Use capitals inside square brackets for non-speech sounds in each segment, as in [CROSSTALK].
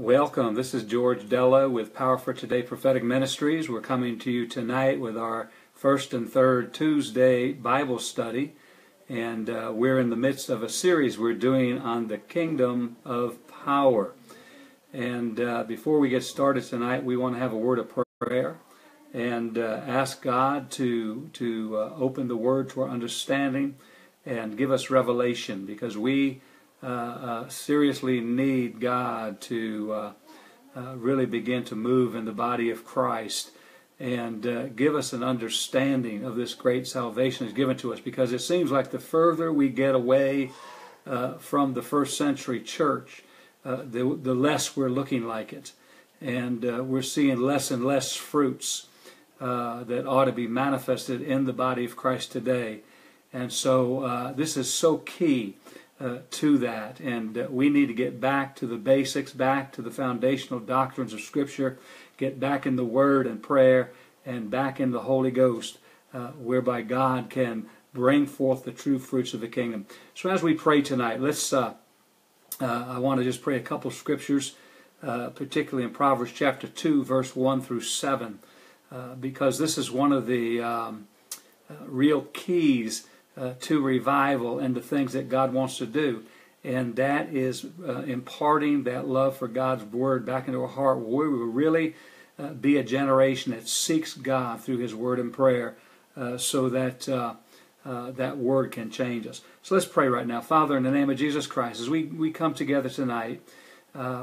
Welcome. This is George Delo with Power for Today Prophetic Ministries. We're coming to you tonight with our first and third Tuesday Bible study, and uh, we're in the midst of a series we're doing on the kingdom of power. And uh, before we get started tonight, we want to have a word of prayer and uh, ask God to to uh, open the Word to our understanding and give us revelation, because we seriously need God to uh, uh, really begin to move in the body of Christ and uh, give us an understanding of this great salvation is given to us because it seems like the further we get away uh, from the first century church, the, the less we're looking like it. And we're seeing less and less fruits that ought to be manifested in the body of Christ today. And so this is so key uh, to that. And uh, we need to get back to the basics, back to the foundational doctrines of Scripture, get back in the Word and prayer, and back in the Holy Ghost, uh, whereby God can bring forth the true fruits of the kingdom. So as we pray tonight, let's. Uh, uh, I want to just pray a couple scriptures, uh, particularly in Proverbs chapter two, verse one through seven, because this is one of the um, real keys uh, to revival and the things that God wants to do. And that is uh, imparting that love for God's Word back into our heart. We will really uh, be a generation that seeks God through His Word and prayer uh, so that uh, uh, that Word can change us. So let's pray right now. Father, in the name of Jesus Christ, as we, we come together tonight,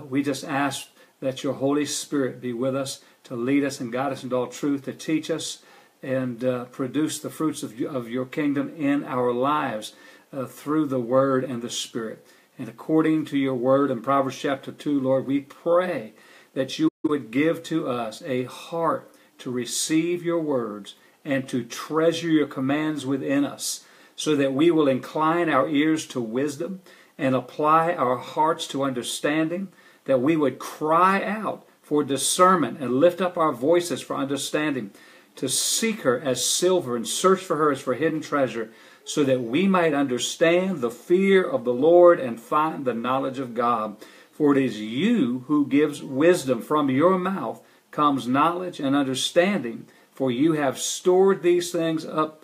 we just ask that your Holy Spirit be with us to lead us and guide us into all truth, to teach us and uh, produce the fruits of, of your kingdom in our lives uh, through the Word and the Spirit. And according to your Word in Proverbs chapter 2, Lord, we pray that you would give to us a heart to receive your words and to treasure your commands within us, so that we will incline our ears to wisdom and apply our hearts to understanding, that we would cry out for discernment and lift up our voices for understanding to seek her as silver and search for her as for hidden treasure, so that we might understand the fear of the Lord and find the knowledge of God. For it is you who gives wisdom. From your mouth comes knowledge and understanding, for you have stored these things up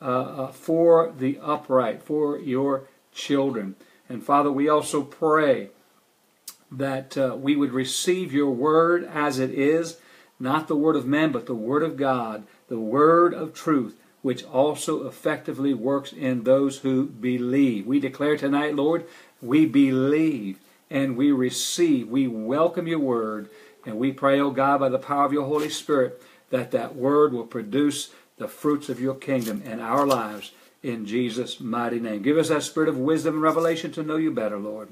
uh, uh, for the upright, for your children. And Father, we also pray that uh, we would receive your word as it is not the word of man, but the word of God, the word of truth, which also effectively works in those who believe. We declare tonight, Lord, we believe and we receive. We welcome your word, and we pray, O oh God, by the power of your Holy Spirit, that that word will produce the fruits of your kingdom in our lives in Jesus' mighty name. Give us that spirit of wisdom and revelation to know you better, Lord,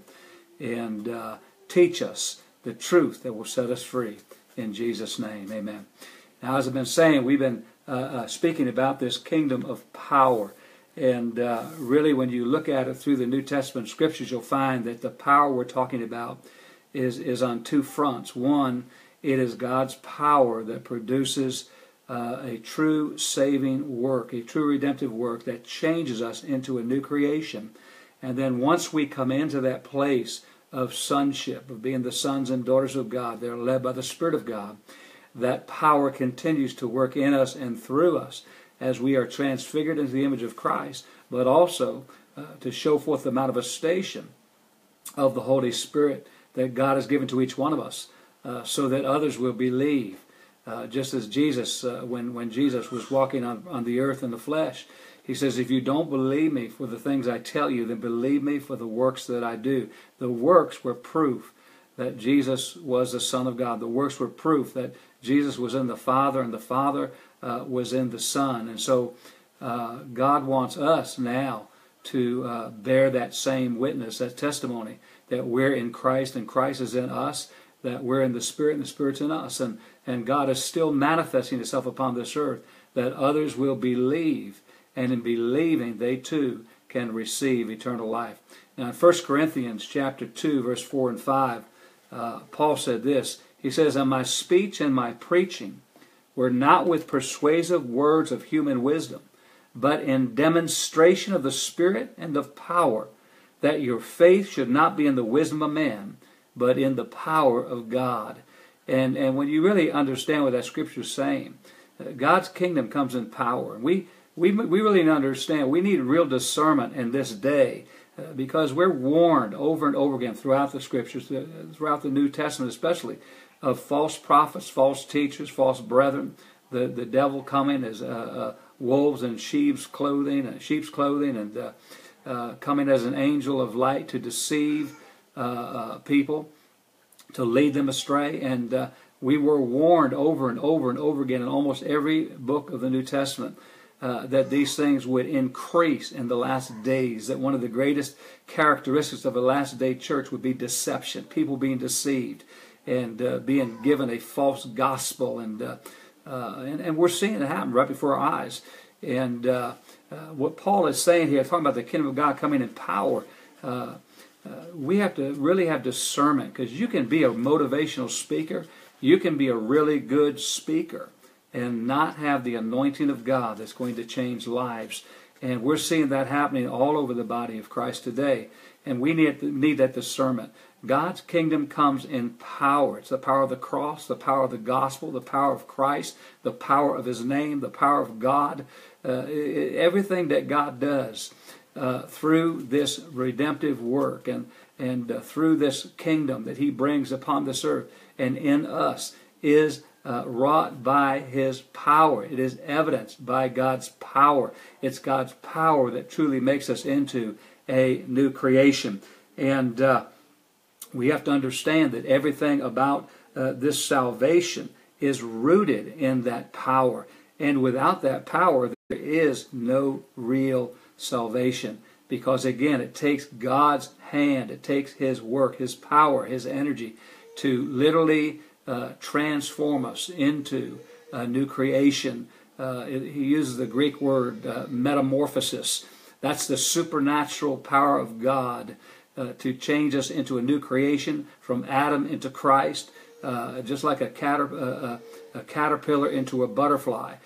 and uh, teach us the truth that will set us free in Jesus' name. Amen. Now, as I've been saying, we've been uh, uh, speaking about this kingdom of power. And uh, really, when you look at it through the New Testament scriptures, you'll find that the power we're talking about is, is on two fronts. One, it is God's power that produces uh, a true saving work, a true redemptive work that changes us into a new creation. And then once we come into that place of sonship, of being the sons and daughters of God. They're led by the Spirit of God. That power continues to work in us and through us as we are transfigured into the image of Christ, but also uh, to show forth the manifestation of the Holy Spirit that God has given to each one of us uh, so that others will believe. Uh, just as Jesus, uh, when, when Jesus was walking on, on the earth in the flesh, he says, If you don't believe me for the things I tell you, then believe me for the works that I do. The works were proof that Jesus was the Son of God. The works were proof that Jesus was in the Father and the Father uh, was in the Son. And so uh, God wants us now to uh, bear that same witness, that testimony, that we're in Christ and Christ is in us, that we're in the Spirit and the Spirit's in us. And, and God is still manifesting Himself upon this earth, that others will believe and in believing they too can receive eternal life. Now in 1 Corinthians chapter 2 verse 4 and 5, uh, Paul said this. He says, And my speech and my preaching were not with persuasive words of human wisdom, but in demonstration of the Spirit and of power, that your faith should not be in the wisdom of man, but in the power of God. And, and when you really understand what that scripture is saying, uh, God's kingdom comes in power. And we, we, we really understand. We need real discernment in this day uh, because we're warned over and over again throughout the scriptures, uh, throughout the New Testament especially, of false prophets, false teachers, false brethren, the, the devil coming as uh, uh, wolves in sheep's clothing, uh, sheep's clothing, and coming as an angel of light to deceive people, to lead them astray. And we were warned over and over and over again in almost every book of the New Testament uh, that these things would increase in the last days, that one of the greatest characteristics of a last day church would be deception, people being deceived and uh, being given a false gospel. And, uh, uh and, and, we're seeing it happen right before our eyes. And uh, what Paul is saying here, talking about the kingdom of God coming in power, we have to really have discernment because you can be a motivational speaker, you can be a really good speaker and not have the anointing of God that's going to change lives. And we're seeing that happening all over the body of Christ today. And we need, need that discernment. God's kingdom comes in power. It's the power of the cross, the power of the gospel, the power of Christ, the power of His name, the power of God. Uh, everything that God does uh, through this redemptive work and, and uh, through this kingdom that He brings upon this earth and in us is uh, wrought by his power. It is evidenced by God's power. It's God's power that truly makes us into a new creation. And uh, we have to understand that everything about uh, this salvation is rooted in that power. And without that power, there is no real salvation. Because again, it takes God's hand, it takes His work, His power, His energy to literally uh, transform us into a new creation. Uh, he uses the Greek word uh, metamorphosis. That's the supernatural power of God uh, to change us into a new creation from Adam into Christ, uh, just like a, a, caterpillar into a butterfly.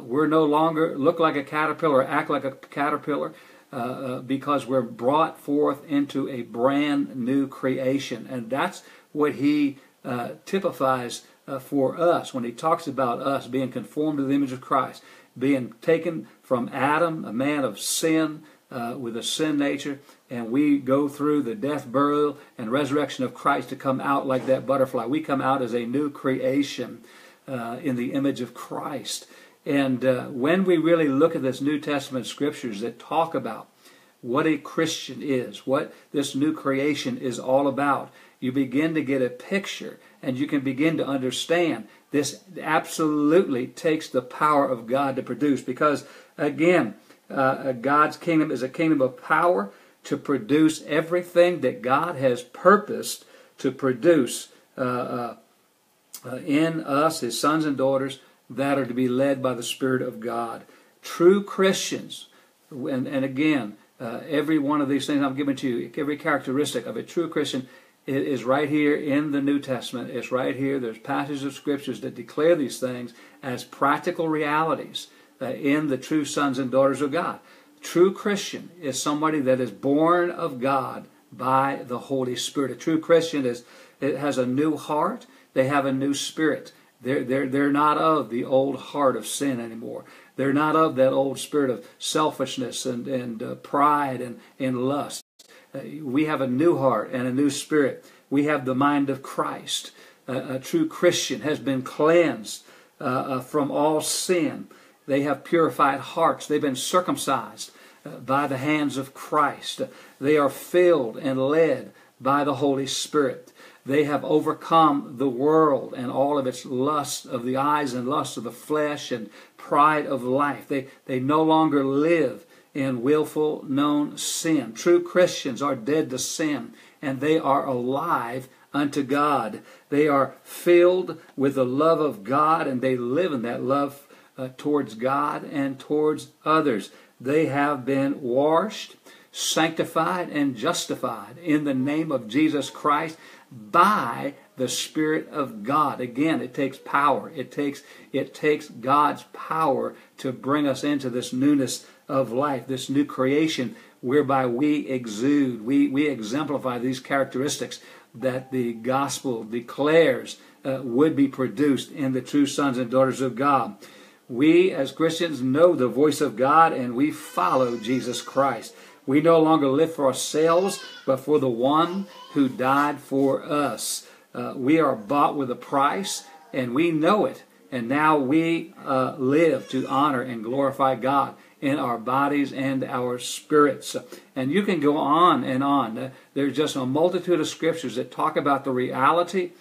we're no longer look like a caterpillar, act like a caterpillar. Uh, because we're brought forth into a brand new creation. And that's what he uh, typifies uh, for us when he talks about us being conformed to the image of Christ, being taken from Adam, a man of sin uh, with a sin nature, and we go through the death, burial, and resurrection of Christ to come out like that butterfly. We come out as a new creation uh, in the image of Christ. And uh, when we really look at this New Testament scriptures that talk about what a Christian is, what this new creation is all about, you begin to get a picture and you can begin to understand this absolutely takes the power of God to produce because again uh, God's kingdom is a kingdom of power to produce everything that God has purposed to produce uh, uh, uh in us, His sons and daughters, that are to be led by the Spirit of God. True Christians, and, and again, uh, every one of these things I'm giving to you, every characteristic of a true Christian it is right here in the New Testament. It's right here. There's passages of scriptures that declare these things as practical realities uh, in the true sons and daughters of God. True Christian is somebody that is born of God by the Holy Spirit. A true Christian is it has a new heart. They have a new spirit. They're, they're, they're not of the old heart of sin anymore. They're not of that old spirit of selfishness and, and uh, pride and, and lust. Uh, we have a new heart and a new spirit. We have the mind of Christ. a true Christian has been cleansed uh, uh, from all sin. They have purified hearts. They've been circumcised by the hands of Christ. They are filled and led by the Holy Spirit. They have overcome the world and all of its lust of the eyes and lust of the flesh and pride of life. They, they no longer live in willful known sin. True Christians are dead to sin and they are alive unto God. They are filled with the love of God and they live in that love uh, towards God and towards others. They have been washed, sanctified, and justified in the name of Jesus Christ by the Spirit of God. Again, it takes power. It takes it takes God's power to bring us into this newness of life, this new creation. whereby we exude, we, we exemplify these characteristics that the gospel declares uh, would be produced in the true sons and daughters of God. We as Christians know the voice of God and we follow Jesus Christ. We no longer live for ourselves, but for the one who died for us. Uh, we are bought with a price, and we know it. And now we uh, live to honor and glorify God in our bodies and our spirits. And you can go on and on. There's just a multitude of scriptures that talk about the reality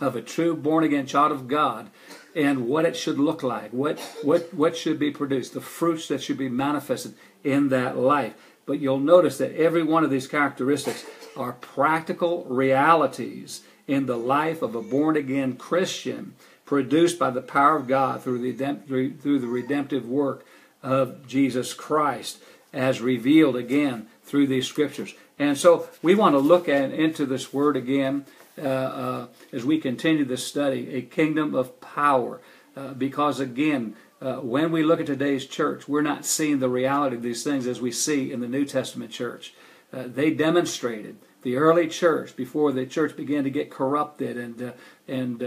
of a true born again child of God and what it should look like, what, what, what should be produced, the fruits that should be manifested in that life. But you'll notice that every one of these characteristics are practical realities in the life of a born again Christian produced by the power of God through the, through the redemptive work of Jesus Christ as revealed again through these scriptures. And so we want to look at, into this word again uh, uh, as we continue this study, a kingdom of power. Uh, because again, uh, when we look at today's church, we're not seeing the reality of these things as we see in the New Testament church. Uh, they demonstrated the early church before the church began to get corrupted and uh, and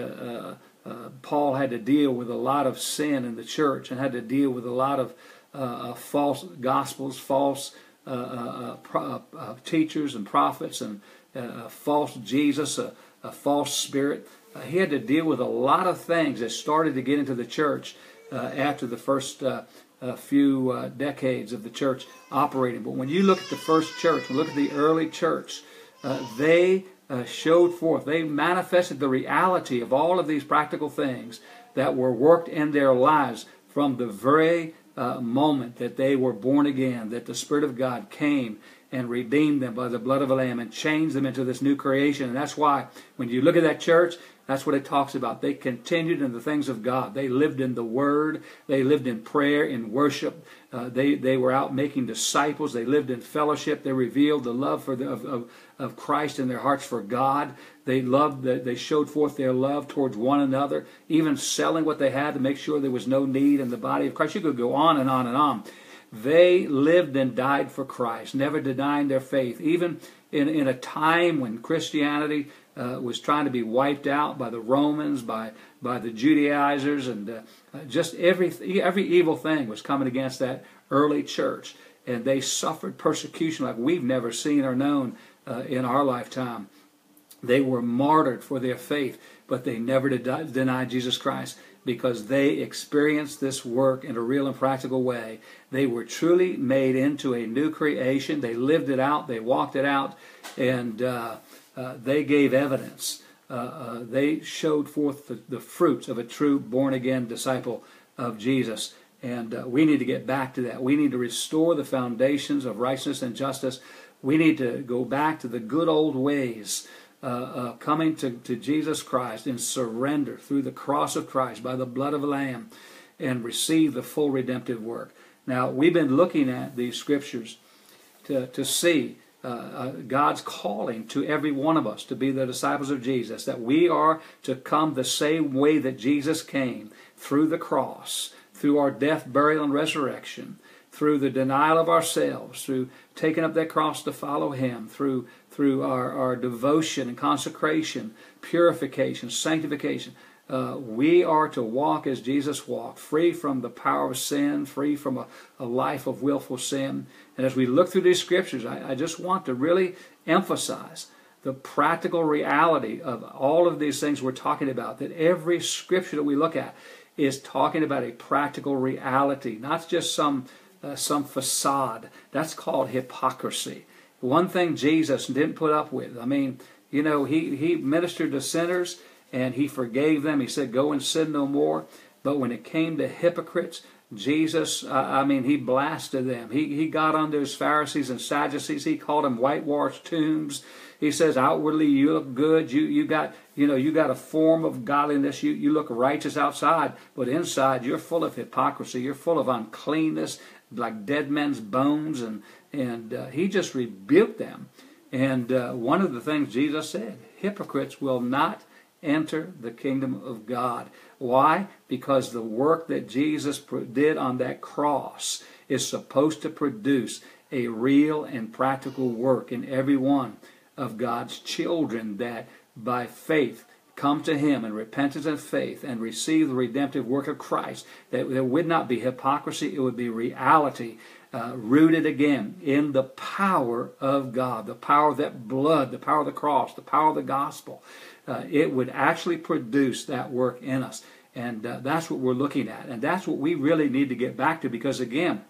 uh, uh, Paul had to deal with a lot of sin in the church and had to deal with a lot of uh, false gospels, false pro- teachers and prophets, and a false Jesus, a, a false spirit. he had to deal with a lot of things that started to get into the church uh, after the first uh, few uh, decades of the church operating. But when you look at the first church, look at the early church, they showed forth, they manifested the reality of all of these practical things that were worked in their lives from the very uh, moment that they were born again, that the Spirit of God came and redeemed them by the blood of a lamb and changed them into this new creation. And that's why when you look at that church, that's what it talks about. They continued in the things of God. They lived in the Word. They lived in prayer, in worship. Uh, they, they were out making disciples. They lived in fellowship. They revealed the love for the, of, of, of Christ in their hearts for God. They loved. They showed forth their love towards one another, even selling what they had to make sure there was no need in the body of Christ. You could go on and on and on. They lived and died for Christ, never denying their faith, even in, in a time when Christianity uh, was trying to be wiped out by the Romans, by by the Judaizers, and uh, just every every evil thing was coming against that early church, and they suffered persecution like we've never seen or known uh, in our lifetime. They were martyred for their faith, but they never denied Jesus Christ because they experienced this work in a real and practical way. They were truly made into a new creation. They lived it out. They walked it out, and uh, uh, they gave evidence. Uh, uh, they showed forth the, the, fruits of a true born again disciple of Jesus. And uh, we need to get back to that. We need to restore the foundations of righteousness and justice. We need to go back to the good old ways. Uh, uh, coming to, to Jesus Christ in surrender through the cross of Christ by the blood of a lamb and receive the full redemptive work. Now, we've been looking at these scriptures to, to see uh, uh, God's calling to every one of us to be the disciples of Jesus, that we are to come the same way that Jesus came through the cross, through our death, burial, and resurrection, through the denial of ourselves, through taking up that cross to follow Him, through, through our, our devotion and consecration, purification, sanctification. Uh, we are to walk as Jesus walked, free from the power of sin, free from a, a life of willful sin. And as we look through these scriptures, I, I just want to really emphasize the practical reality of all of these things we're talking about. That every scripture that we look at is talking about a practical reality, not just some uh, some facade. That's called hypocrisy. One thing Jesus didn't put up with. I mean, you know, he he ministered to sinners and he forgave them. He said, Go and sin no more. But when it came to hypocrites, Jesus, uh, I mean, he blasted them. He, he got on those Pharisees and Sadducees. He called them whitewashed tombs. He says, outwardly you look good. You, you got, you know, you got a form of godliness. You, you look righteous outside, but inside you're full of hypocrisy. You're full of uncleanness, like dead men's bones. And, and uh, he just rebuked them. And uh, one of the things Jesus said, hypocrites will not enter the kingdom of God. Why? Because the work that Jesus did on that cross is supposed to produce a real and practical work in every one of God's children that by faith come to Him in repentance and faith and receive the redemptive work of Christ, that there would not be hypocrisy, it would be reality. Uh, rooted again in the power of God, the power of that blood, the power of the cross, the power of the gospel. Uh, it would actually produce that work in us. And uh, that's what we're looking at. And that's what we really need to get back to because, again,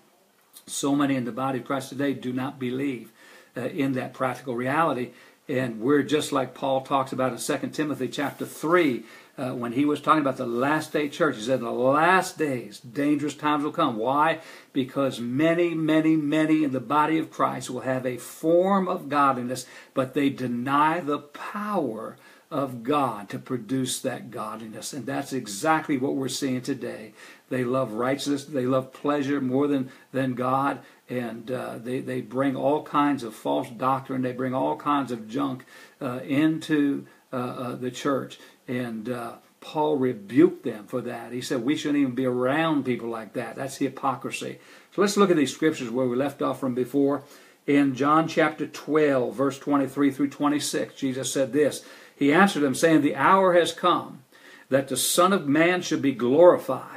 so many in the body of Christ today do not believe uh, in that practical reality. And we're just like Paul talks about in 2 Timothy chapter 3, uh, when he was talking about the last day church. He said, In the last days, dangerous times will come. Why? Because many, many, many in the body of Christ will have a form of godliness, but they deny the power of God to produce that godliness. And that's exactly what we're seeing today. They love righteousness, they love pleasure more than, than God, and uh, they, they bring all kinds of false doctrine, they bring all kinds of junk uh, into the church. And uh, Paul rebuked them for that. He said we shouldn't even be around people like that. That's hypocrisy. So let's look at these scriptures where we left off from before. In John chapter 12, verse 23 through 26, Jesus said this he answered them, saying, The hour has come that the Son of Man should be glorified.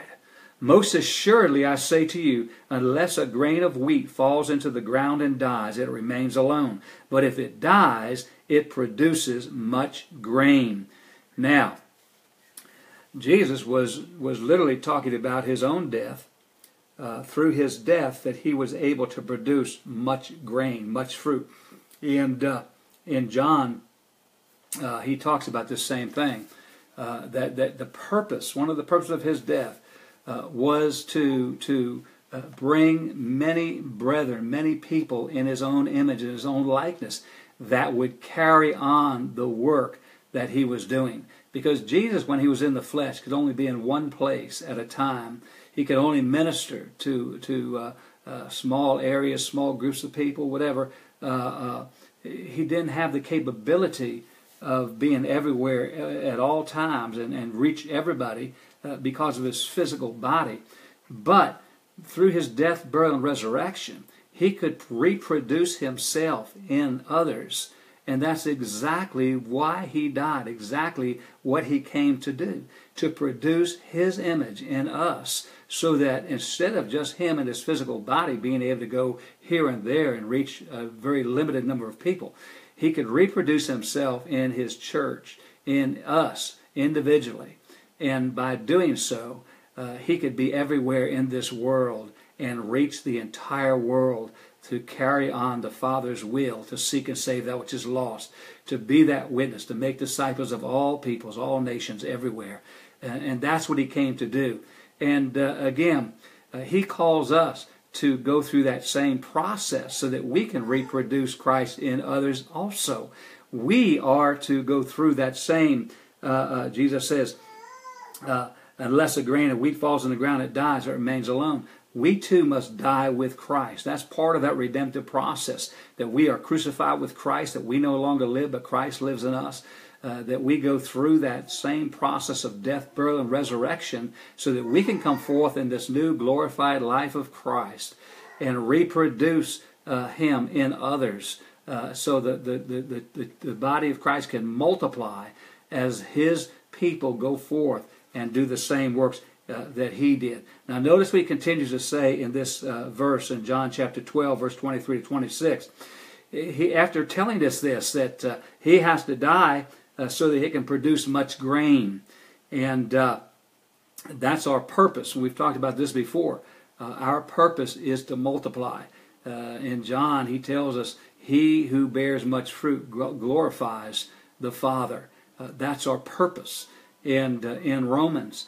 Most assuredly, I say to you, unless a grain of wheat falls into the ground and dies, it remains alone. But if it dies, it produces much grain. Now, Jesus was, was literally talking about his own death. Uh, through his death, that he was able to produce much grain, much fruit. And uh, in John uh, he talks about this same thing. Uh, that that the purpose, one of the purposes of his death, uh, was to to uh, bring many brethren, many people in his own image, in his own likeness, that would carry on the work that he was doing. Because Jesus, when he was in the flesh, could only be in one place at a time. He could only minister to to uh, uh, small areas, small groups of people, whatever. he didn't have the capability of being everywhere at all times and, and reach everybody uh, because of his physical body. But through his death, burial, and resurrection, he could reproduce himself in others. And that's exactly why he died, exactly what he came to do to produce his image in us, so that instead of just him and his physical body being able to go here and there and reach a very limited number of people, he could reproduce himself in his church, in us individually. And by doing so, uh, he could be everywhere in this world and reach the entire world to carry on the Father's will, to seek and save that which is lost, to be that witness, to make disciples of all peoples, all nations, everywhere. And, and that's what he came to do. And uh, again, uh, he calls us to go through that same process so that we can reproduce Christ in others also. We are to go through that same, uh, uh, Jesus says, uh, unless a grain of wheat falls in the ground, it dies, it remains alone. We too must die with Christ. That's part of that redemptive process that we are crucified with Christ, that we no longer live, but Christ lives in us. Uh, that we go through that same process of death, burial, and resurrection so that we can come forth in this new glorified life of Christ and reproduce uh, Him in others uh, so that the, the, the, the body of Christ can multiply as His people go forth and do the same works uh, that he did. Now, notice what he continues to say in this uh, verse in John chapter 12, verse 23 to 26. He, after telling us this, that uh, he has to die uh, so that he can produce much grain. And uh, that's our purpose. We've talked about this before. Uh, our purpose is to multiply. In John, he tells us, He who bears much fruit glorifies the Father. That's our purpose. And uh, in Romans,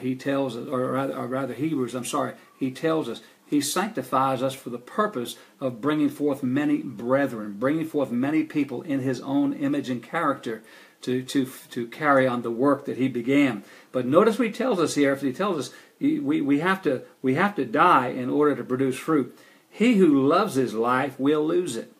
he tells us, or rather, or rather Hebrews, I'm sorry, he tells us he sanctifies us for the purpose of bringing forth many brethren, bringing forth many people in His own image and character to, to, to carry on the work that He began. But notice what He tells us here. If He tells us we, we, have to, we have to die in order to produce fruit. He who loves his life will lose it.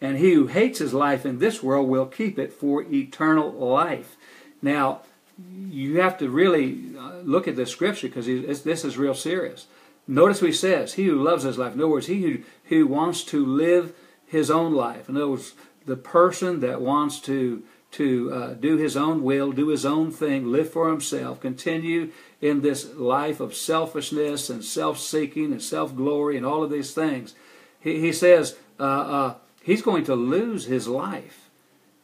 And he who hates his life in this world will keep it for eternal life. Now, you have to really uh, look at the scripture because this is real serious. Notice what he says, he who loves his life. In other words, he who, who wants to live his own life. In other words, the person that wants to to uh, do his own will, do his own thing, live for himself, continue in this life of selfishness and self-seeking and self-glory and all of these things. He, he says uh, uh, he's going to lose his life.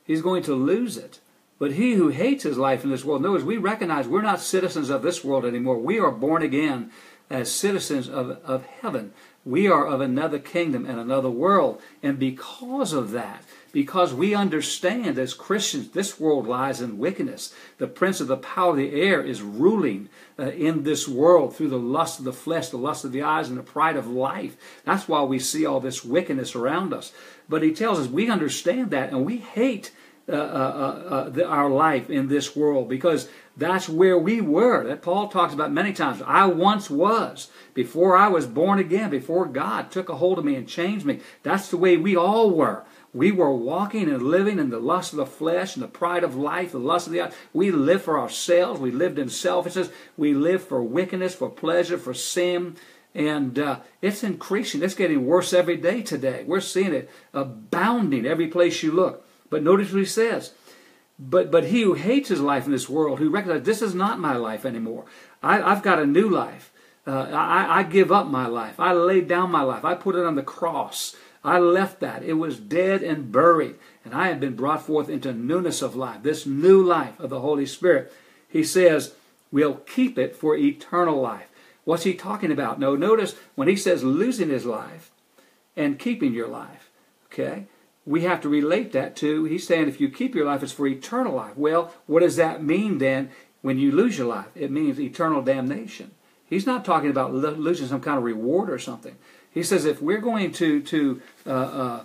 He's going to lose it. But he who hates his life in this world, knows we recognize we're not citizens of this world anymore. We are born again as citizens of, of heaven. We are of another kingdom and another world. And because of that, because we understand as Christians this world lies in wickedness. The prince of the power of the air is ruling uh, in this world through the lust of the flesh, the lust of the eyes, and the pride of life. That's why we see all this wickedness around us. But he tells us we understand that and we hate uh, uh, uh, uh, the, our life in this world because that's where we were. That Paul talks about many times. I once was before I was born again, before God took a hold of me and changed me. That's the way we all were. We were walking and living in the lust of the flesh and the pride of life, the lust of the eye. We lived for ourselves. We lived in selfishness. We lived for wickedness, for pleasure, for sin. And uh, it's increasing. It's getting worse every day today. We're seeing it abounding every place you look. But notice what he says. But, but he who hates his life in this world, who recognizes this is not my life anymore. I, have got a new life. Uh, I, I give up my life. I laid down my life. I put it on the cross. I left that. It was dead and buried. And I have been brought forth into newness of life, this new life of the Holy Spirit. He says, we'll keep it for eternal life. What's he talking about? No, notice when he says losing his life and keeping your life, okay, we have to relate that to, he's saying if you keep your life, it's for eternal life. Well, what does that mean then when you lose your life? It means eternal damnation. He's not talking about losing some kind of reward or something. He says if we're going to to uh, uh,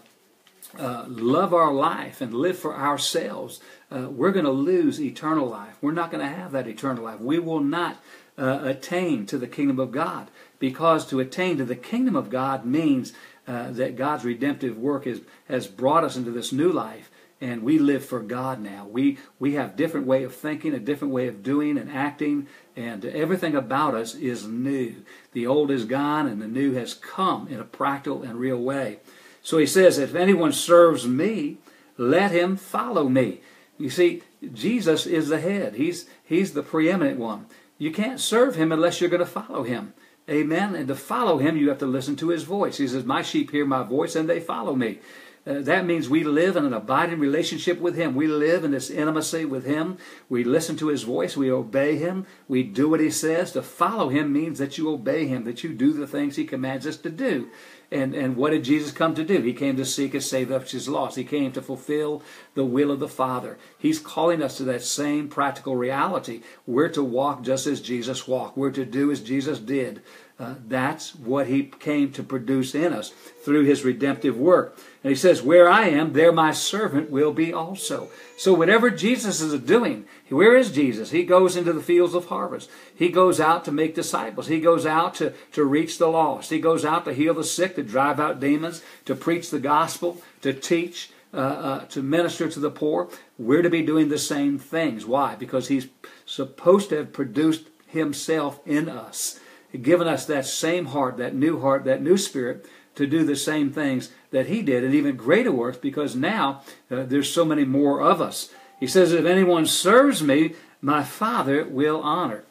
uh, love our life and live for ourselves, uh, we're going to lose eternal life. We're not going to have that eternal life. We will not uh, attain to the kingdom of God because to attain to the kingdom of God means uh, that God's redemptive work is, has brought us into this new life and we live for God now. We we have different way of thinking, a different way of doing and acting, and everything about us is new. The old is gone and the new has come in a practical and real way. So he says, if anyone serves me, let him follow me. You see, Jesus is the head. He's he's the preeminent one. You can't serve him unless you're going to follow him. Amen. And to follow him, you have to listen to his voice. He says, My sheep hear my voice and they follow me. Uh, that means we live in an abiding relationship with Him. We live in this intimacy with Him. We listen to His voice. We obey Him. We do what He says. To follow Him means that you obey Him, that you do the things He commands us to do. And, and what did Jesus come to do? He came to seek and save that which lost. He came to fulfill the will of the Father. He's calling us to that same practical reality. We're to walk just as Jesus walked. We're to do as Jesus did. Uh, that's what he came to produce in us through his redemptive work. And he says, Where I am, there my servant will be also. So whatever Jesus is doing, where is Jesus? He goes into the fields of harvest. He goes out to make disciples. He goes out to, to reach the lost. He goes out to heal the sick, to drive out demons, to preach the gospel, to teach, uh, uh, to minister to the poor. We're to be doing the same things. Why? Because he's supposed to have produced himself in us given us that same heart, that new heart, that new spirit to do the same things that he did, and even greater works because now uh, there's so many more of us. He says, If anyone serves me, my Father will honor.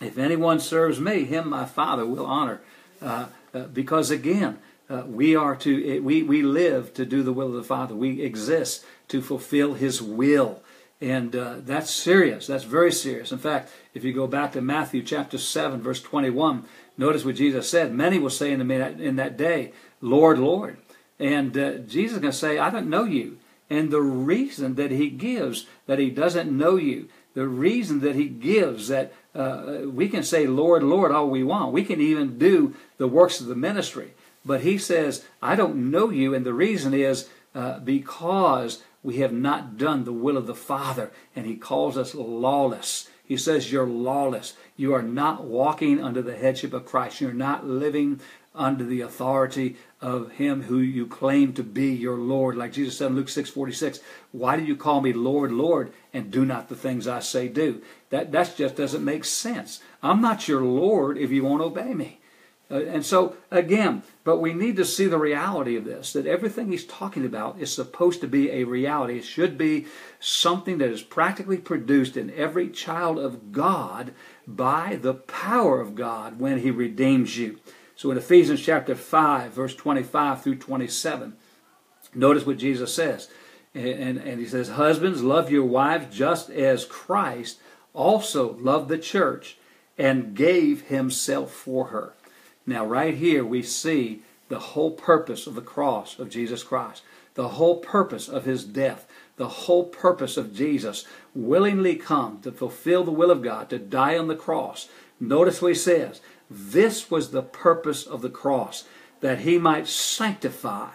If anyone serves me, him my Father will honor. Uh, uh, because again, uh, we are to we, we live to do the will of the Father. We exist to fulfill His will. And uh, that's serious. That's very serious. In fact, if you go back to Matthew chapter 7, verse 21, notice what Jesus said. Many will say in, the, in that day, Lord, Lord. And uh, Jesus is going to say, I don't know you. And the reason that he gives that he doesn't know you, the reason that he gives that uh, we can say, Lord, Lord, all we want. We can even do the works of the ministry. But he says, I don't know you. And the reason is uh, because we have not done the will of the Father, and He calls us lawless. He says you're lawless. You are not walking under the headship of Christ. You're not living under the authority of Him who you claim to be your Lord. Like Jesus said in Luke 6 46, why do you call me Lord, Lord, and do not the things I say do? That, that just doesn't make sense. I'm not your Lord if you won't obey me. Uh, and so, again, but we need to see the reality of this that everything he's talking about is supposed to be a reality. It should be something that is practically produced in every child of God by the power of God when he redeems you. So in Ephesians chapter 5, verse 25 through 27, notice what Jesus says. And, and he says, Husbands, love your wives just as Christ also loved the church and gave himself for her. Now, right here, we see the whole purpose of the cross of Jesus Christ, the whole purpose of his death, the whole purpose of Jesus willingly come to fulfill the will of God, to die on the cross. Notice what he says. This was the purpose of the cross, that he might sanctify.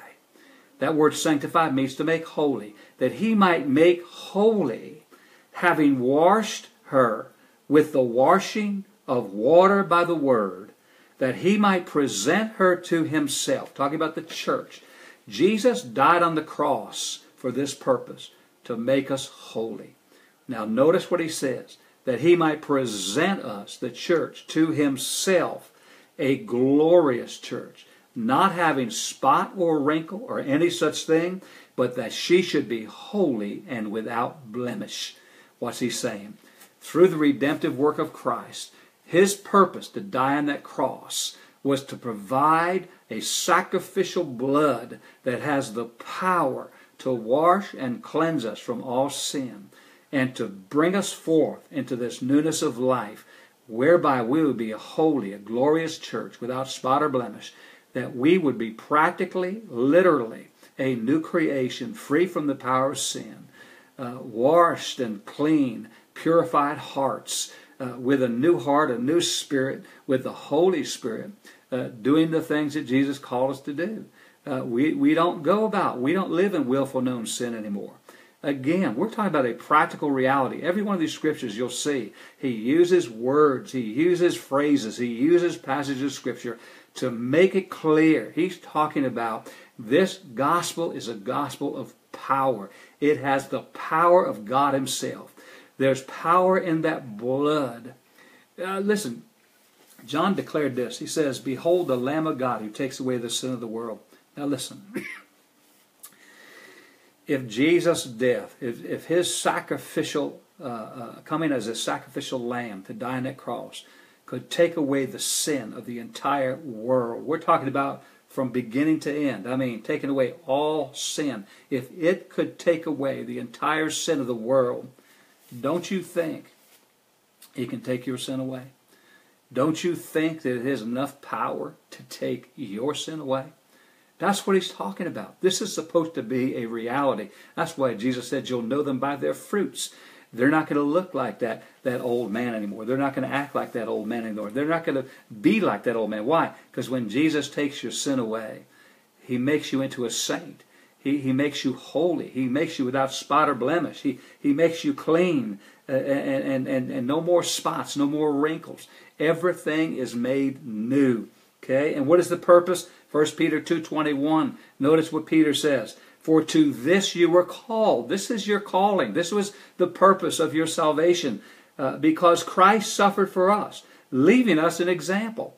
That word sanctify means to make holy. That he might make holy, having washed her with the washing of water by the word, that he might present her to himself. Talking about the church. Jesus died on the cross for this purpose, to make us holy. Now, notice what he says that he might present us, the church, to himself, a glorious church, not having spot or wrinkle or any such thing, but that she should be holy and without blemish. What's he saying? Through the redemptive work of Christ, his purpose to die on that cross was to provide a sacrificial blood that has the power to wash and cleanse us from all sin and to bring us forth into this newness of life whereby we would be a holy, a glorious church without spot or blemish, that we would be practically, literally, a new creation free from the power of sin, uh, washed and clean, purified hearts, uh, with a new heart, a new spirit, with the Holy Spirit, uh, doing the things that Jesus called us to do. Uh, we, we don't go about, we don't live in willful known sin anymore. Again, we're talking about a practical reality. Every one of these scriptures you'll see, he uses words, he uses phrases, he uses passages of scripture to make it clear. He's talking about this gospel is a gospel of power. It has the power of God Himself. There's power in that blood. Uh, listen, John declared this. He says, Behold the Lamb of God who takes away the sin of the world. Now listen. [COUGHS] if Jesus' death, if, if his sacrificial, uh, uh, coming as a sacrificial lamb to die on that cross, could take away the sin of the entire world, we're talking about from beginning to end. I mean, taking away all sin. If it could take away the entire sin of the world, don't you think He can take your sin away? Don't you think that it has enough power to take your sin away? That's what he's talking about. This is supposed to be a reality. That's why Jesus said you'll know them by their fruits. They're not going to look like that, that old man anymore. They're not going to act like that old man anymore. They're not going to be like that old man. Why? Because when Jesus takes your sin away, he makes you into a saint. He, he makes you holy. He makes you without spot or blemish. He, he makes you clean uh, and, and, and no more spots, no more wrinkles. Everything is made new. Okay? And what is the purpose? 1 Peter 2.21. Notice what Peter says. For to this you were called. This is your calling. This was the purpose of your salvation. Uh, because Christ suffered for us, leaving us an example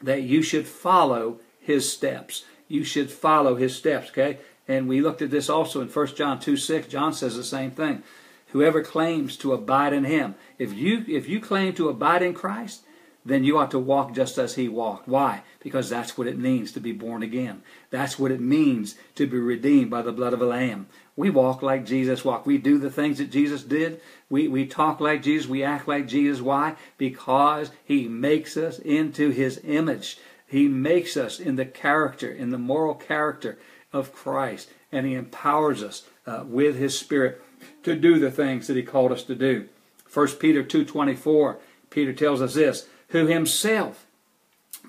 that you should follow his steps. You should follow his steps, okay? And we looked at this also in 1 John 2 6. John says the same thing. Whoever claims to abide in him. If you if you claim to abide in Christ, then you ought to walk just as he walked. Why? Because that's what it means to be born again. That's what it means to be redeemed by the blood of a lamb. We walk like Jesus walked. We do the things that Jesus did. We, we talk like Jesus. We act like Jesus. Why? Because he makes us into his image. He makes us in the character, in the moral character of Christ. And he empowers us uh, with his spirit to do the things that he called us to do. 1 Peter 2.24, Peter tells us this, who himself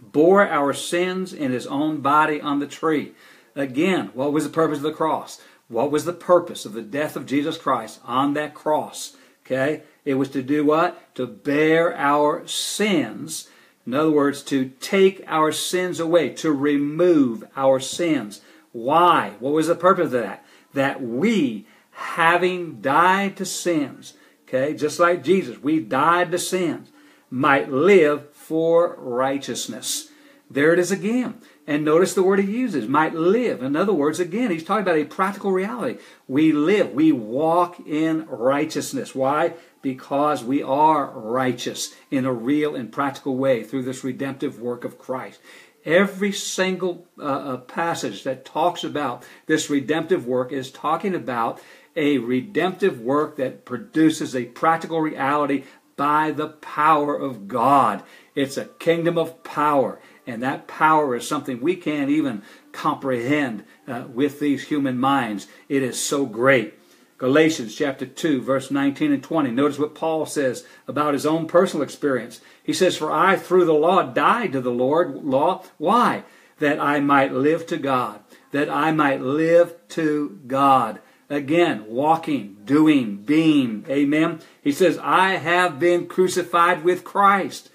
bore our sins in his own body on the tree. Again, what was the purpose of the cross? What was the purpose of the death of Jesus Christ on that cross? Okay? It was to do what? To bear our sins. In other words, to take our sins away, to remove our sins. Why? What was the purpose of that? That we, having died to sins, okay, just like Jesus, we died to sins, might live for righteousness. There it is again. And notice the word he uses, might live. In other words, again, he's talking about a practical reality. We live, we walk in righteousness. Why? Because we are righteous in a real and practical way through this redemptive work of Christ. Every single uh, uh passage that talks about this redemptive work is talking about a redemptive work that produces a practical reality by the power of God. It's a kingdom of power. And that power is something we can't even comprehend uh, with these human minds. It is so great. Galatians chapter 2, verse 19 and 20. Notice what Paul says about his own personal experience. He says, For I through the law died to the Lord law. Why? That I might live to God. That I might live to God. Again, walking, doing, being. Amen. He says, I have been crucified with Christ.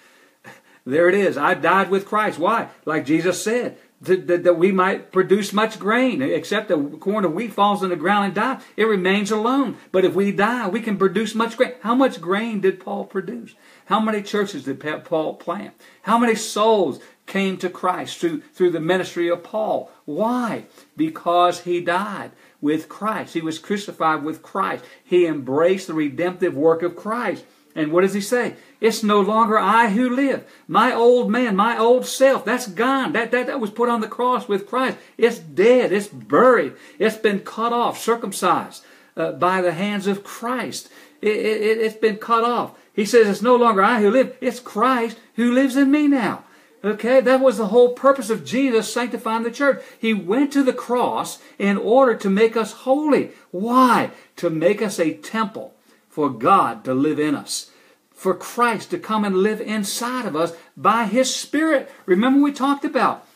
[LAUGHS] There it is. I died with Christ. Why? Like Jesus said, that, that, we might produce much grain. Except the corn of wheat falls in the ground and dies, it remains alone. But if we die, we can produce much grain. How much grain did Paul produce? How many churches did Paul plant? How many souls came to Christ through, through the ministry of Paul? Why? Because he died with Christ. He was crucified with Christ. He embraced the redemptive work of Christ. And what does he say? It's no longer I who live. My old man, my old self, that's gone. That, that, that was put on the cross with Christ. It's dead. It's buried. It's been cut off, circumcised uh, by the hands of Christ. It, it, it's been cut off. He says it's no longer I who live. It's Christ who lives in me now. Okay, that was the whole purpose of Jesus sanctifying the church. He went to the cross in order to make us holy. Why? To make us a temple for God to live in us. For Christ to come and live inside of us by His Spirit. Remember we talked about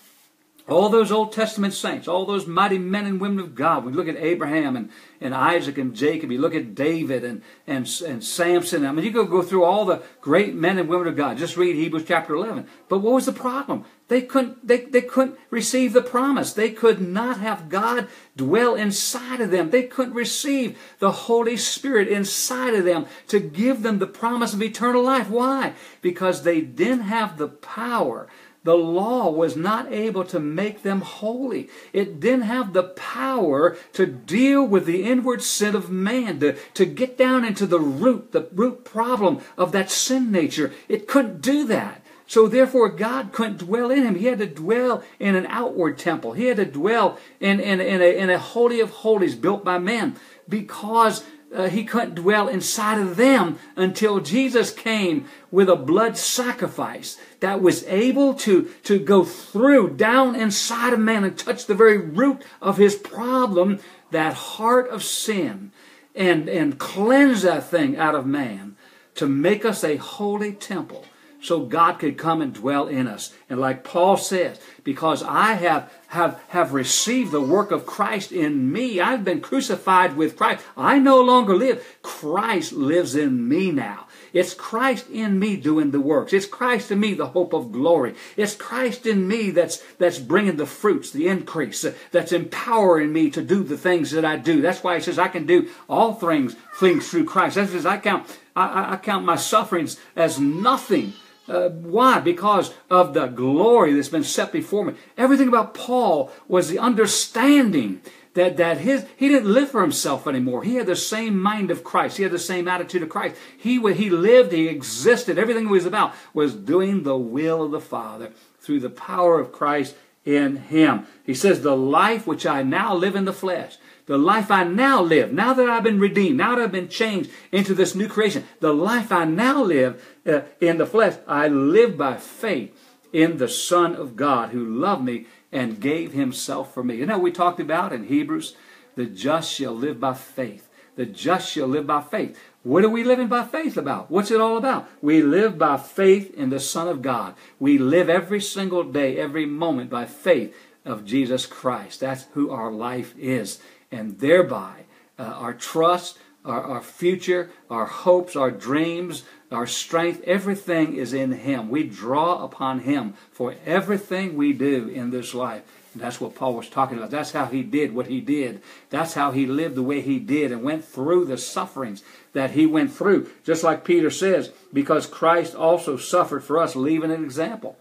all those Old Testament saints, all those mighty men and women of God. We look at Abraham and, and Isaac and Jacob. You look at David and, and, and Samson. I mean, you go go through all the great men and women of God. Just read Hebrews chapter 11. But what was the problem? They couldn't, they, they couldn't receive the promise. They could not have God dwell inside of them. They couldn't receive the Holy Spirit inside of them to give them the promise of eternal life. Why? Because they didn't have the power the law was not able to make them holy. It didn't have the power to deal with the inward sin of man, to, to get down into the root, the root problem of that sin nature. It couldn't do that. So therefore, God couldn't dwell in him. He had to dwell in an outward temple. He had to dwell in, in, in, a, in a holy of holies built by men because uh, he couldn't dwell inside of them until Jesus came with a blood sacrifice that was able to, to go through down inside of man and touch the very root of his problem, that heart of sin, and, and cleanse that thing out of man to make us a holy temple so God could come and dwell in us. And like Paul says, because I have, have, have received the work of Christ in me, I've been crucified with Christ. I no longer live. Christ lives in me now. It's Christ in me doing the works. It's Christ in me, the hope of glory. It's Christ in me that's, that's bringing the fruits, the increase, that's empowering me to do the things that I do. That's why he says I can do all things, things through Christ. That says I count, I, I count my sufferings as nothing uh, why? Because of the glory that's been set before me. Everything about Paul was the understanding that, that his, he didn't live for himself anymore. He had the same mind of Christ. He had the same attitude of Christ. He, he lived, he existed. Everything he was about was doing the will of the Father through the power of Christ in him. He says, the life which I now live in the flesh, the life I now live, now that I've been redeemed, now that I've been changed into this new creation, the life I now live uh, in the flesh, I live by faith in the Son of God who loved me and gave himself for me. You know, we talked about in Hebrews, the just shall live by faith. The just shall live by faith. What are we living by faith about? What's it all about? We live by faith in the Son of God. We live every single day, every moment by faith of Jesus Christ. That's who our life is and thereby uh, our trust, our, our future, our hopes, our dreams, our strength, everything is in Him. We draw upon Him for everything we do in this life. And that's what Paul was talking about. That's how he did what he did. That's how he lived the way he did and went through the sufferings that he went through. Just like Peter says, because Christ also suffered for us, leaving an example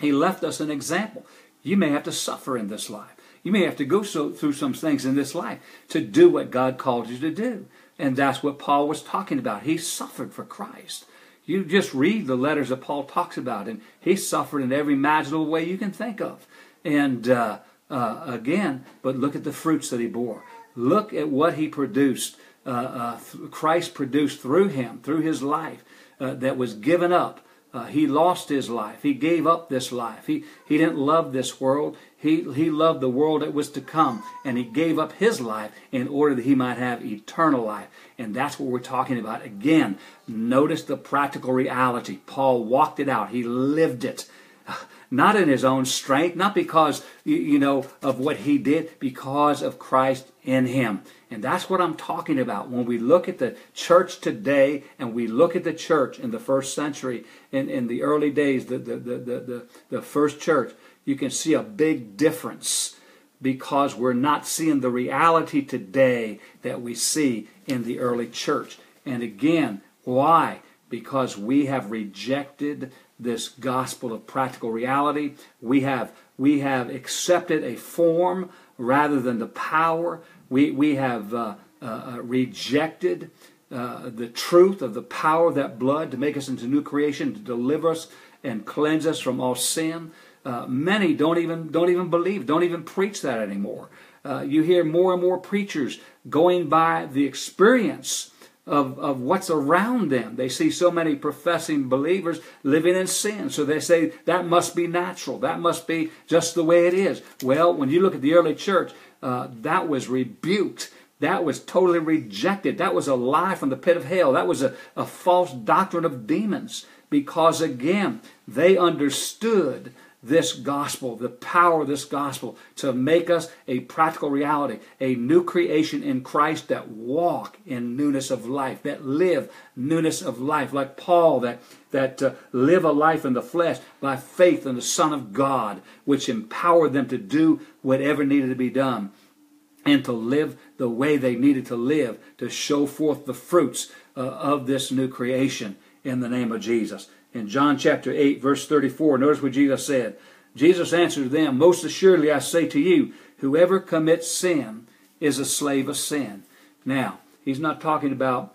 He left us an example. You may have to suffer in this life. You may have to go so, through some things in this life to do what God called you to do. And that's what Paul was talking about. He suffered for Christ. You just read the letters that Paul talks about, and he suffered in every imaginable way you can think of. And uh, uh, again, but look at the fruits that he bore. Look at what he produced. Uh, uh Christ produced through him, through his life, uh, that was given up uh, he lost his life. He gave up this life. He, he didn't love this world. He, he loved the world that was to come. And he gave up his life in order that he might have eternal life. And that's what we're talking about. Again, notice the practical reality. Paul walked it out, he lived it. [SIGHS] Not in his own strength, not because, you know, of what he did, because of Christ in him. And that's what I'm talking about. When we look at the church today and we look at the church in the first century, in, in the early days, the, the, the, the, the first church, you can see a big difference because we're not seeing the reality today that we see in the early church. And again, why? Because we have rejected this gospel of practical reality. We have we have accepted a form rather than the power. We, we have uh, uh, uh, rejected uh, the truth of the power of that blood to make us into new creation, to deliver us and cleanse us from all sin. Uh, many don't even don't even believe, don't even preach that anymore. Uh, you hear more and more preachers going by the experience of, of what's around them. They see so many professing believers living in sin. So they say that must be natural. That must be just the way it is. Well, when you look at the early church, uh, that was rebuked. That was totally rejected. That was a lie from the pit of hell. That was a, a false doctrine of demons. Because again, they understood this gospel, the power of this gospel to make us a practical reality, a new creation in Christ that walk in newness of life, that live newness of life, like Paul, that that uh, live a life in the flesh by faith in the Son of God, which empowered them to do whatever needed to be done and to live the way they needed to live to show forth the fruits uh, of this new creation in the name of Jesus in John chapter 8, verse 34. Notice what Jesus said. Jesus answered them, Most assuredly I say to you, whoever commits sin is a slave of sin. Now, he's not talking about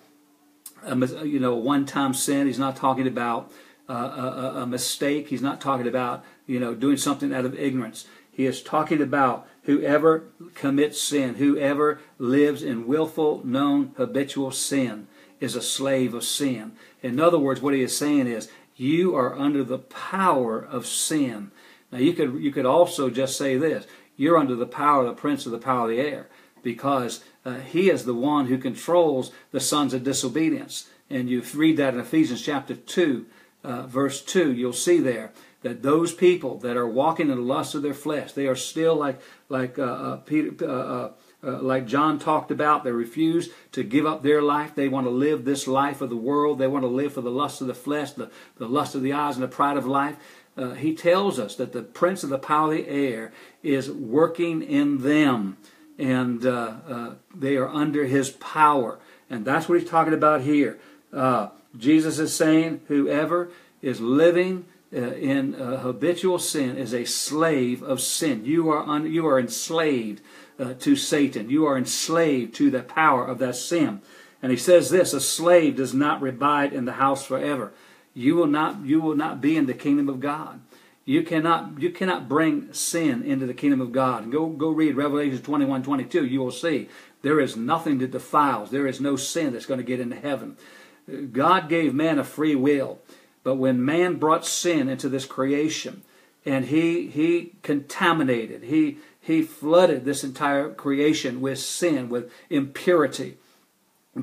a, you know one-time sin. He's not talking about uh, a, a mistake. He's not talking about you know doing something out of ignorance. He is talking about whoever commits sin, whoever lives in willful, known, habitual sin is a slave of sin. In other words, what he is saying is you are under the power of sin. Now you could you could also just say this: you're under the power of the prince of the power of the air, because uh, he is the one who controls the sons of disobedience. And you read that in Ephesians chapter two, uh, verse two. You'll see there that those people that are walking in the lust of their flesh, they are still like like uh, uh Peter. Uh, like John talked about, they refuse to give up their life. They want to live this life of the world. They want to live for the lust of the flesh, the, the lust of the eyes, and the pride of life. Uh, he tells us that the prince of the power of the air is working in them, and uh, uh they are under his power. And that's what he's talking about here. Uh, Jesus is saying, whoever is living uh, in habitual sin is a slave of sin. You are un- you are enslaved uh, to Satan. You are enslaved to the power of that sin. And he says this, a slave does not abide in the house forever. You will not, you will not be in the kingdom of God. You cannot, you cannot bring sin into the kingdom of God. Go, go read Revelation 21, 22. You will see there is nothing that defiles. There is no sin that's going to get into heaven. God gave man a free will. But when man brought sin into this creation, and he he contaminated, he he flooded this entire creation with sin, with impurity.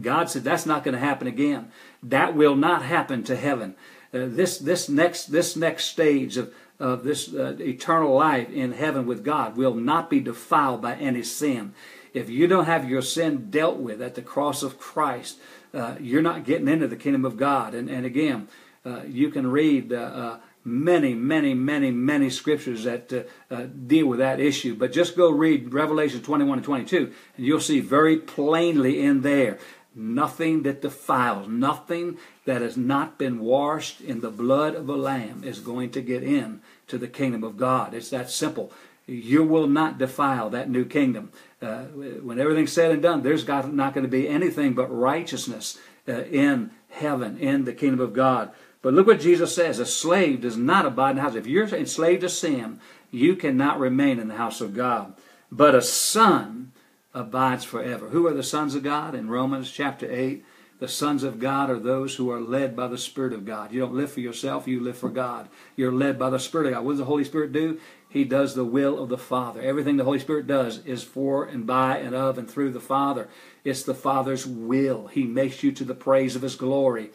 God said that's not going to happen again. That will not happen to heaven. Uh, this this next this next stage of of this uh, eternal life in heaven with God will not be defiled by any sin. If you don't have your sin dealt with at the cross of Christ, uh, you're not getting into the kingdom of God. And and again, uh, you can read uh, uh, many, many, many, many scriptures that uh, uh, deal with that issue. But just go read Revelation 21 and 22, and you'll see very plainly in there Nothing that defiles, nothing that has not been washed in the blood of a lamb is going to get in to the kingdom of God. It's that simple. You will not defile that new kingdom. Uh, when everything's said and done, there's got, not going to be anything but righteousness uh, in heaven, in the kingdom of God. But look what Jesus says a slave does not abide in the house. If you're enslaved to sin, you cannot remain in the house of God. But a son abides forever. Who are the sons of God? In Romans chapter 8, the sons of God are those who are led by the Spirit of God. You don't live for yourself, you live for God. You're led by the Spirit of God. What does the Holy Spirit do? He does the will of the Father. Everything the Holy Spirit does is for and by and of and through the Father. It's the Father's will. He makes you to the praise of His glory.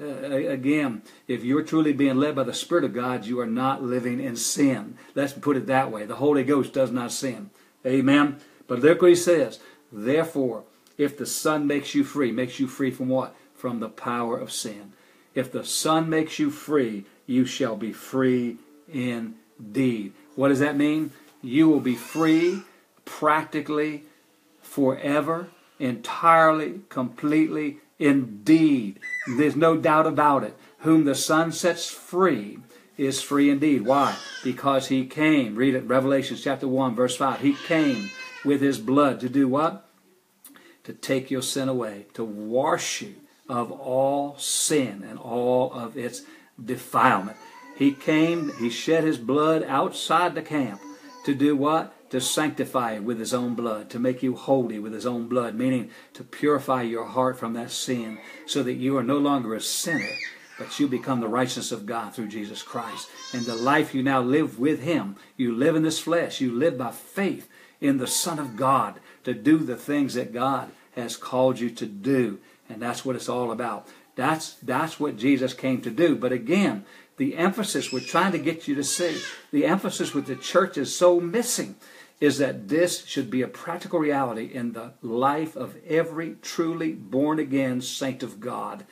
Uh, again, if you're truly being led by the Spirit of God, you are not living in sin. Let's put it that way. The Holy Ghost does not sin. Amen. But look what he says. Therefore, if the Son makes you free, makes you free from what? From the power of sin. If the Son makes you free, you shall be free indeed. What does that mean? You will be free practically forever, entirely, completely, indeed. There's no doubt about it. Whom the Son sets free is free indeed. Why? Because he came. Read it, Revelation chapter 1, verse 5. He came with his blood to do what? To take your sin away, to wash you of all sin and all of its defilement. He came, he shed his blood outside the camp to do what? To sanctify with his own blood, to make you holy with his own blood, meaning to purify your heart from that sin so that you are no longer a sinner, but you become the righteousness of God through Jesus Christ. And the life you now live with him, you live in this flesh, you live by faith in the Son of God to do the things that God has called you to do. And that's what it's all about. That's, that's what Jesus came to do. But again, the emphasis we're trying to get you to see, the emphasis with the church is so missing, is that this should be a practical reality in the life of every truly born again saint of God.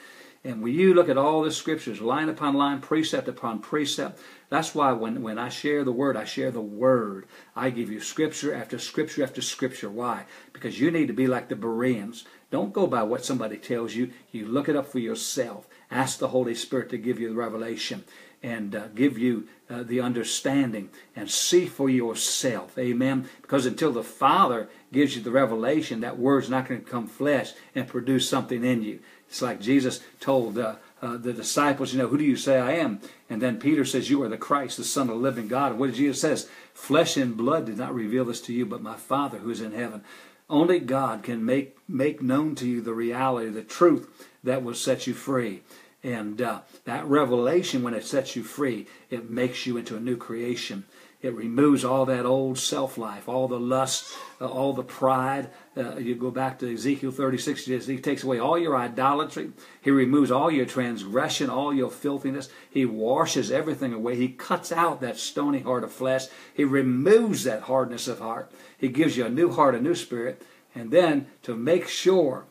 And when you look at all the scriptures, line upon line, precept upon precept, that's why when, when I share the word, I share the word. I give you scripture after scripture after scripture. Why? Because you need to be like the Bereans. Don't go by what somebody tells you. You look it up for yourself. Ask the Holy Spirit to give you the revelation and uh, give you uh, the understanding and see for yourself. Amen. Because until the Father gives you the revelation, that word's not going to come flesh and produce something in you. It's like Jesus told uh, the disciples, you know, who do you say I am? And then Peter says, you are the Christ, the Son of the living God. And what did Jesus says, flesh and blood did not reveal this to you, but my Father who is in heaven. Only God can make, make known to you the reality, the truth that will set you free. And uh, that revelation, when it sets you free, it makes you into a new creation. It removes all that old self life, all the lust, uh, all the pride. Uh, you go back to Ezekiel 36, he takes away all your idolatry. He removes all your transgression, all your filthiness. He washes everything away. He cuts out that stony heart of flesh. He removes that hardness of heart. He gives you a new heart, a new spirit. And then to make sure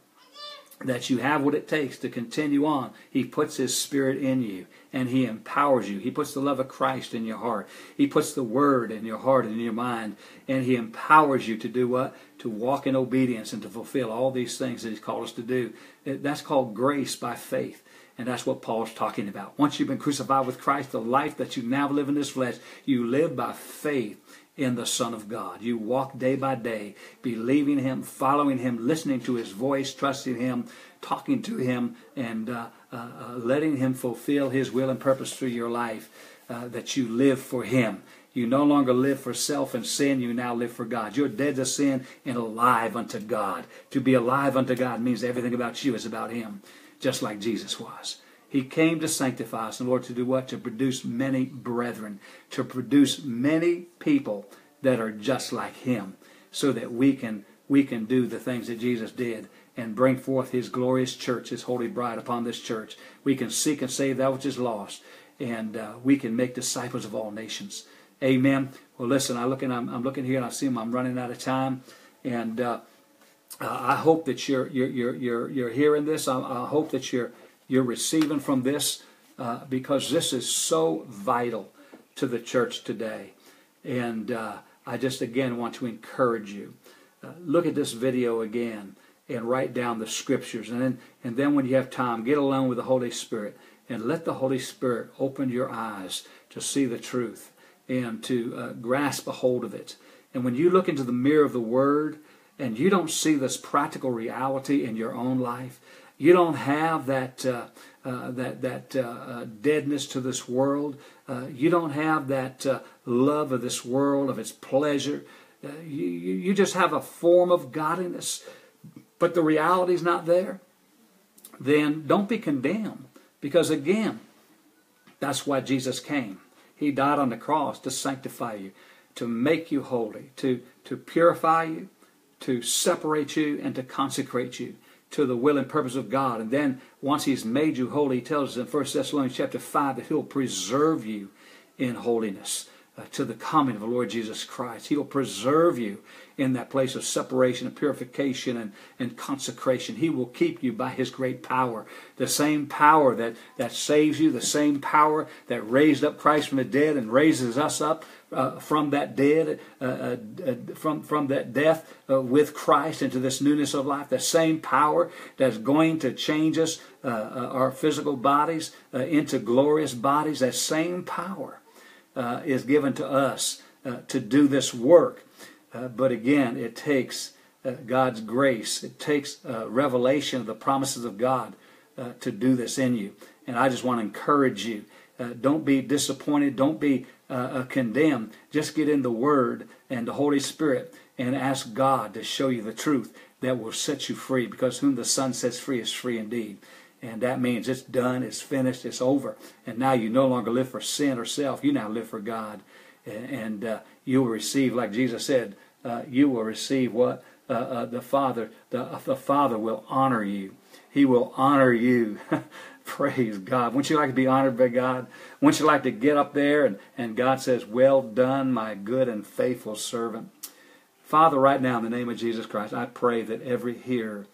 that you have what it takes to continue on. He puts His Spirit in you and He empowers you. He puts the love of Christ in your heart. He puts the Word in your heart and in your mind and He empowers you to do what? To walk in obedience and to fulfill all these things that He's called us to do. That's called grace by faith. And that's what Paul's talking about. Once you've been crucified with Christ, the life that you now live in this flesh, you live by faith in the Son of God. You walk day by day, believing Him, following Him, listening to His voice, trusting Him, talking to Him, and uh, uh, uh, letting Him fulfill His will and purpose through your life, uh, that you live for Him. You no longer live for self and sin, you now live for God. You're dead to sin and alive unto God. To be alive unto God means everything about you is about Him, just like Jesus was. He came to sanctify us in order to do what? To produce many brethren, to produce many people that are just like him, so that we can we can do the things that Jesus did and bring forth his glorious church, his holy bride upon this church. We can seek and save that which is lost, and uh, we can make disciples of all nations. Amen. Well, listen, I looking, I'm, I'm looking here and I see I'm running out of time, and uh, uh, I hope that you're you're you're you're, you're hearing this. I, I hope that you're you're receiving from this uh, because this is so vital to the church today. And uh, I just again want to encourage you. Uh, look at this video again and write down the scriptures. And then, and then when you have time, get alone with the Holy Spirit and let the Holy Spirit open your eyes to see the truth and to uh, grasp a hold of it. And when you look into the mirror of the Word and you don't see this practical reality in your own life, you don't have that uh, uh, that that uh, uh, deadness to this world. Uh, you don't have that love of this world of its pleasure. you you just have a form of godliness, but the reality is not there. Then don't be condemned because again, that's why Jesus came. He died on the cross to sanctify you, to make you holy, to, to purify you, to separate you, and to consecrate you to the will and purpose of God. And then once He's made you holy, He tells us in 1 Thessalonians chapter 5 that He'll preserve you in holiness uh, to the coming of the Lord Jesus Christ. He will preserve you in that place of separation and purification and, and consecration. He will keep you by His great power. The same power that, that saves you, the same power that raised up Christ from the dead and raises us up uh, from that dead, uh, uh, uh from, from that death uh, with Christ into this newness of life. The same power that's going to change us, uh, our physical bodies, into glorious bodies. That same power uh, is given to us uh, to do this work. Uh, but again, it takes uh, God's grace, it takes uh, revelation of the promises of God uh, to do this in you. And I just want to encourage you don't be disappointed, don't be condemned. Just get in the Word and the Holy Spirit and ask God to show you the truth that will set you free because whom the Son sets free is free indeed. And that means it's done, it's finished, it's over. And now you no longer live for sin or self. You now live for God. And uh, you will receive, like Jesus said, uh, you will receive what? Uh, uh the Father, the, uh, the Father will honor you. He will honor you. [LAUGHS] Praise God. Wouldn't you like to be honored by God? Wouldn't you like to get up there and, and God says, Well done, my good and faithful servant? Father, right now, in the name of Jesus Christ, I pray that every hearer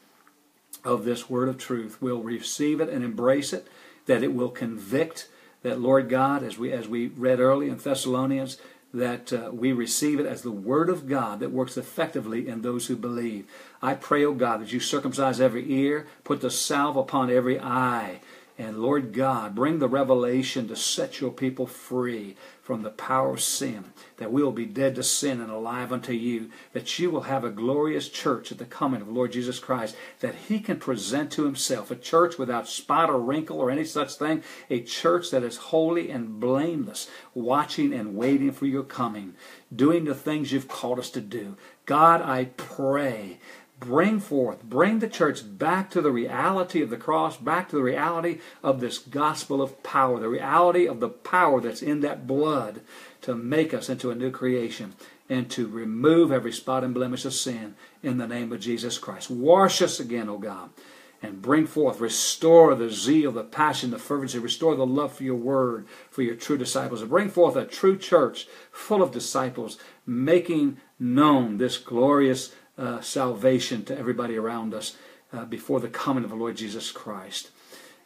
of this word of truth will receive it and embrace it, that it will convict, that Lord God, as we as we read early in Thessalonians, that uh, we receive it as the word of God that works effectively in those who believe. I pray, O oh God, that you circumcise every ear, put the salve upon every eye, and Lord God, bring the revelation to set your people free from the power of sin, that we will be dead to sin and alive unto you, that you will have a glorious church at the coming of Lord Jesus Christ, that he can present to himself a church without spot or wrinkle or any such thing, a church that is holy and blameless, watching and waiting for your coming, doing the things you've called us to do. God, I pray bring forth, bring the church back to the reality of the cross, back to the reality of this gospel of power, the reality of the power that's in that blood to make us into a new creation and to remove every spot and blemish of sin in the name of Jesus Christ. Wash us again, O God, and bring forth, restore the zeal, the passion, the fervency, restore the love for your word, for your true disciples, and bring forth a true church full of disciples, making known this glorious uh, salvation to everybody around us uh, before the coming of the Lord Jesus Christ.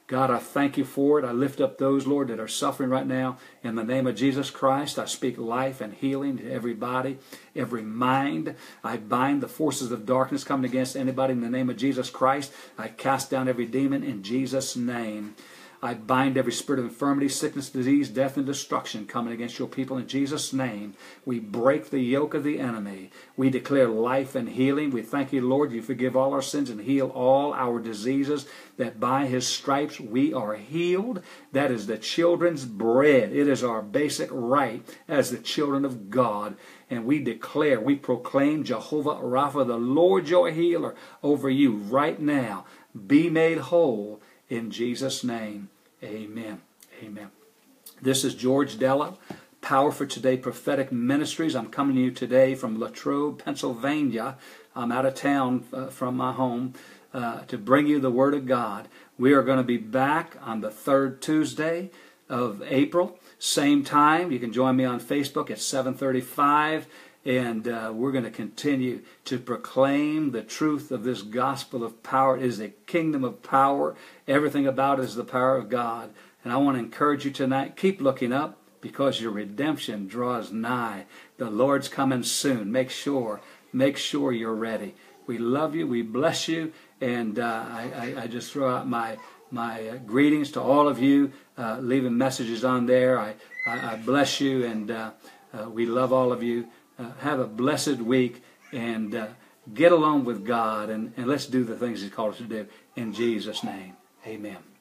God, I thank you for it. I lift up those, Lord, that are suffering right now. In the name of Jesus Christ, I speak life and healing to every body, every mind. I bind the forces of darkness coming against anybody in the name of Jesus Christ. I cast down every demon in Jesus' name. I bind every spirit of infirmity, sickness, disease, death, and destruction coming against your people in Jesus' name. We break the yoke of the enemy. We declare life and healing. We thank you, Lord, you forgive all our sins and heal all our diseases, that by his stripes we are healed. That is the children's bread. It is our basic right as the children of God. And we declare, we proclaim Jehovah Rapha, the Lord your healer, over you right now. Be made whole in Jesus' name. Amen. Amen. This is George Delo, Power for Today Prophetic Ministries. I'm coming to you today from Latrobe, Pennsylvania. I'm out of town uh, from my home uh, to bring you the Word of God. We are going to be back on the third Tuesday of April, same time. You can join me on Facebook at 735 and uh, we're going to continue to proclaim the truth of this gospel of power. It is a kingdom of power. Everything about it is the power of God. And I want to encourage you tonight keep looking up because your redemption draws nigh. The Lord's coming soon. Make sure, make sure you're ready. We love you. We bless you. And uh, I, I, I, just throw out my my uh, greetings to all of you, uh, leaving messages on there. I, I, I bless you, and uh, uh, we love all of you. Uh, have a blessed week, and get along with God, and, and let's do the things He's called us to do. In Jesus' name, amen.